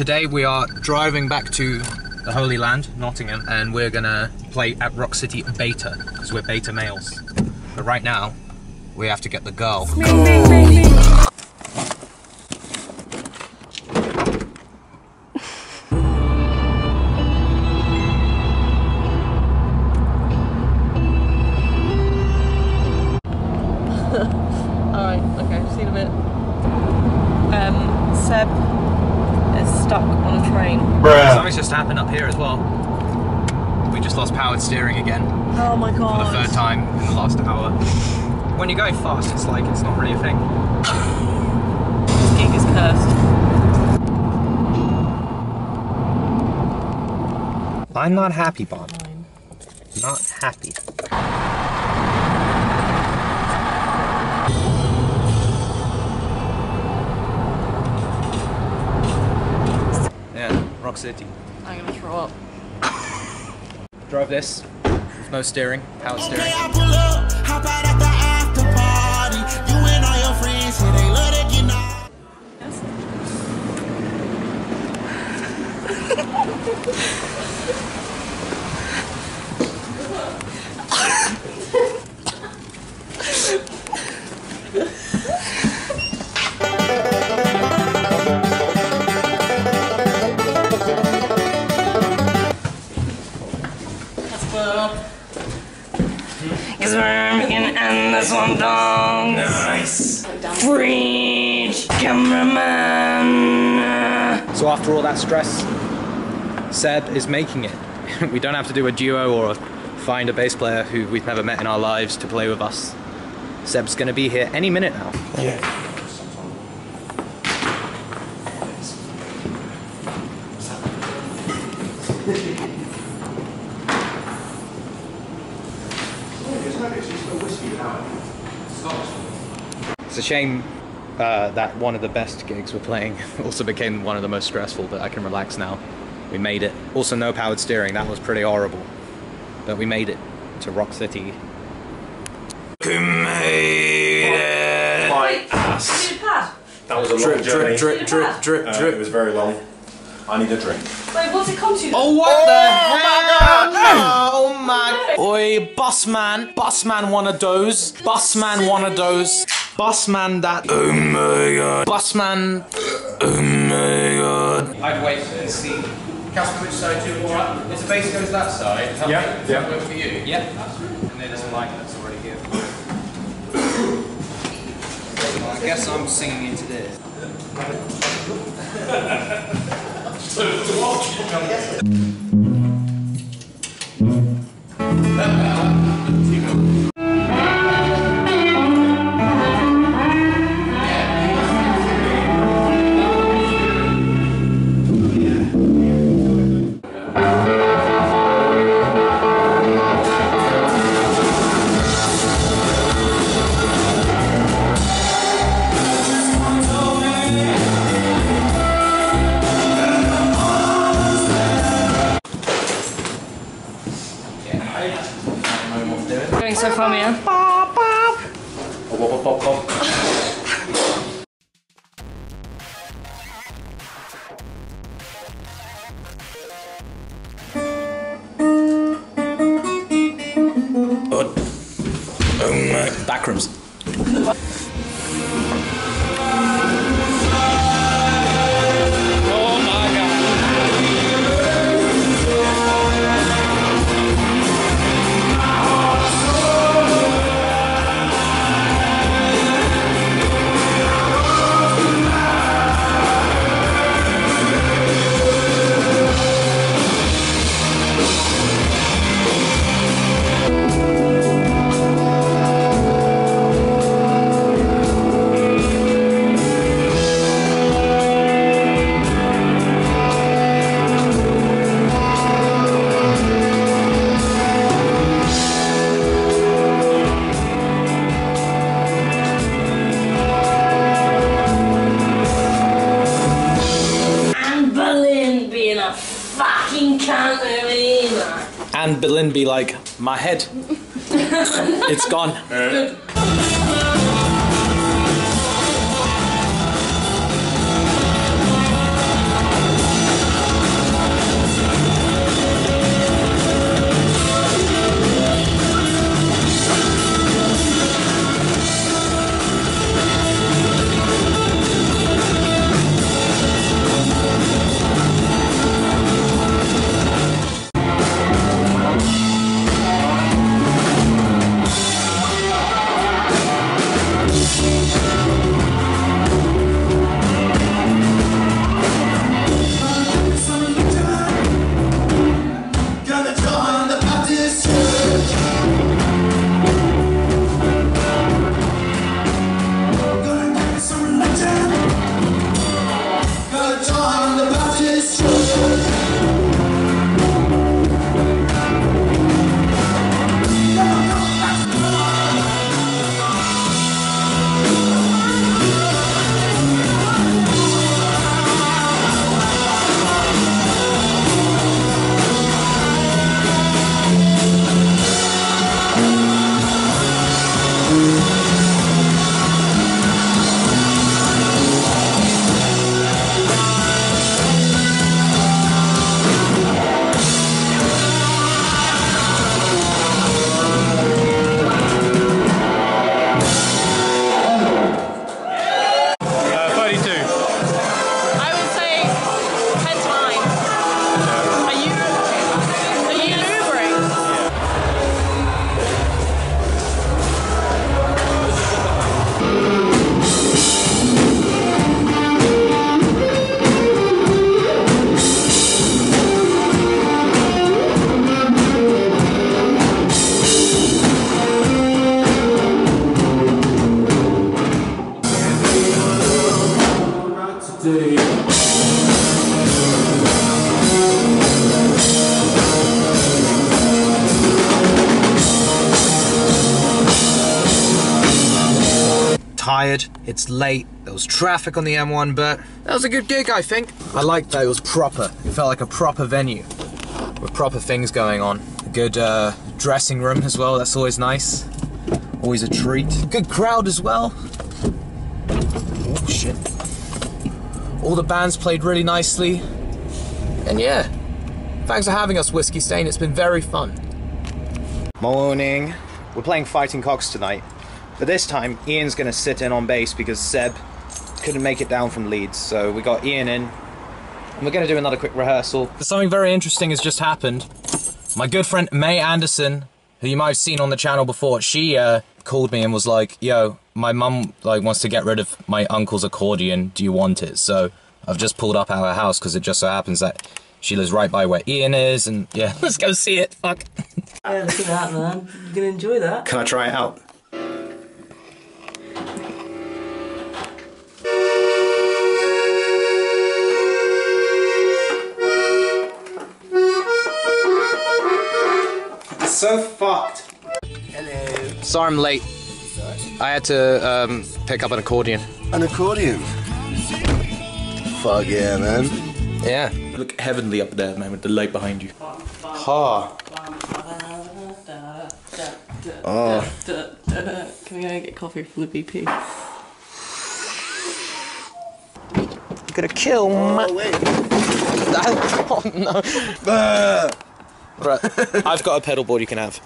today we are driving back to the Holy Land, Nottingham, and we're gonna play at Rock City Beta, because we're beta males. But right now, we have to get the girl. Alright, okay, see you in a bit. Um, Seb is stuck on a train. Something's just happened up here as well. We just lost powered steering again Oh my god. for god. the third time in the last hour. When you go fast, it's like it's not really a thing. This gig is cursed. I'm not happy, Bob. Not happy. Yeah, Rock City. I'm gonna throw up. Drove this with no steering, power steering. Okay, I pull up, making end this one dong. Nice. Preach, cameraman. So after all that stress, Seb is making it. we don't have to do a duo or find a bass player who we've never met in our lives to play with us. Seb's gonna be here any minute now. It's shame uh, that one of the best gigs we're playing also became one of the most stressful, but I can relax now. We made it. Also, no powered steering, that was pretty horrible. But we made it to Rock City. Who made it? That was a long Drip, journey. drip, drip, drip, drip, Uh, drip. it was very long. I need a drink. Wait, what's it come to? Oh, what the hell? Oh my! Oi, boss man, boss man, one of those. Boss man, one of those. Boss man, that. Oh my god. Boss man. Oh my god. I'd wait and see. Kaspar, which side do you want? If the bass goes that side, tell Yeah, me. Does yeah. that work for you? Yep. And then it's like that's already here. Well, I guess I'm singing into this. Going so far, Mia. Fucking cunt arena. And Berlin be like, my head. it's gone. Uh. Tired, it's late, there was traffic on the M1, but that was a good gig, I think. I liked that it was proper. It felt like a proper venue with proper things going on. A good uh, dressing room as well, that's always nice. Always a treat. Good crowd as well. Oh shit. All the bands played really nicely. And yeah, thanks for having us, Whisky Stain. It's been very fun. Morning. We're playing Fighting Cocks tonight. But this time, Ian's gonna sit in on bass because Seb couldn't make it down from Leeds. So we got Ian in. And we're gonna do another quick rehearsal. Something very interesting has just happened. My good friend May Anderson, who you might have seen on the channel before, she uh, called me and was like, "Yo, my mum like wants to get rid of my uncle's accordion. Do you want it?" So I've just pulled up at her house because it just so happens that she lives right by where Ian is, and yeah, let's go see it. Fuck. Yeah, look at that, man. You're gonna enjoy that. Can I try it out? So fucked. Sorry I'm late. I had to um, pick up an accordion. An accordion. Fuck yeah, man. Yeah. Look heavenly up there, man, with the light behind you. Ha. Oh, Can we go and get coffee for the BP? You're gonna kill my. oh wait. oh no. Right, I've got a pedal board you can have.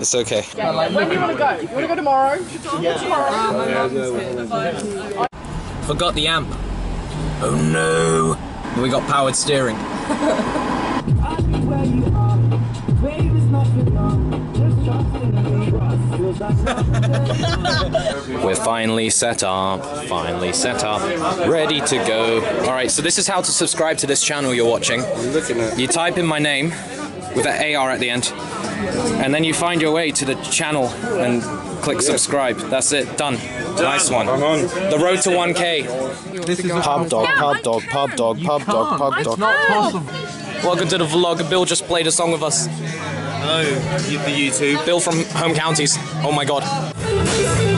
It's okay. When do you want to go? You want to go tomorrow? Forgot the amp. Oh no. We got powered steering. We're finally set up, finally set up, ready to go. Alright, so this is how to subscribe to this channel you're watching. You type in my name with an AR at the end, and then you find your way to the channel and click subscribe. That's it, done. Nice one. The road to 1K. Pub dog, pub dog, pub dog, pub dog, pub dog. Welcome to the vlog. Bill just played a song with us. You the YouTube. Bill from Home Counties. Oh my god.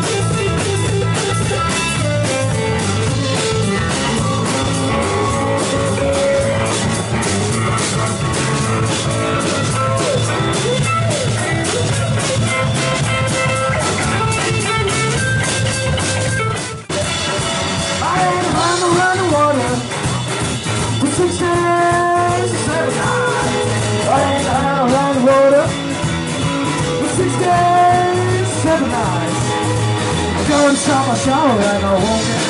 什么时来吧我身？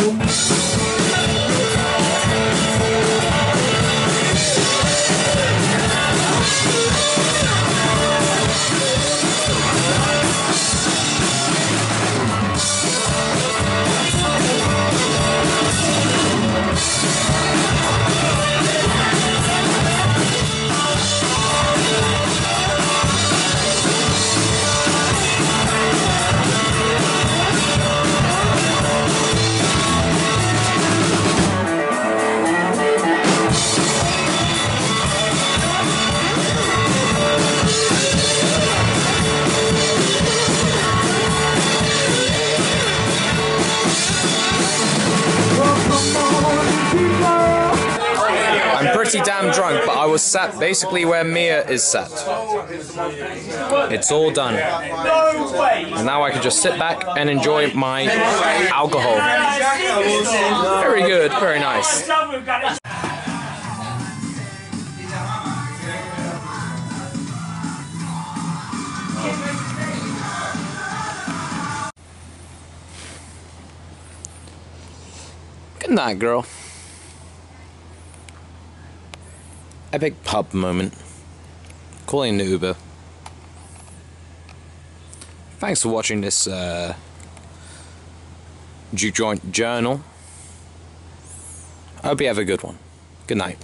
Sat basically where Mia is sat. It's all done. And now I can just sit back and enjoy my alcohol. Very good, very nice. Good night, girl. Epic pub moment. Calling an Uber. Thanks for watching this uh, Joint Journal. I hope you have a good one. Good night.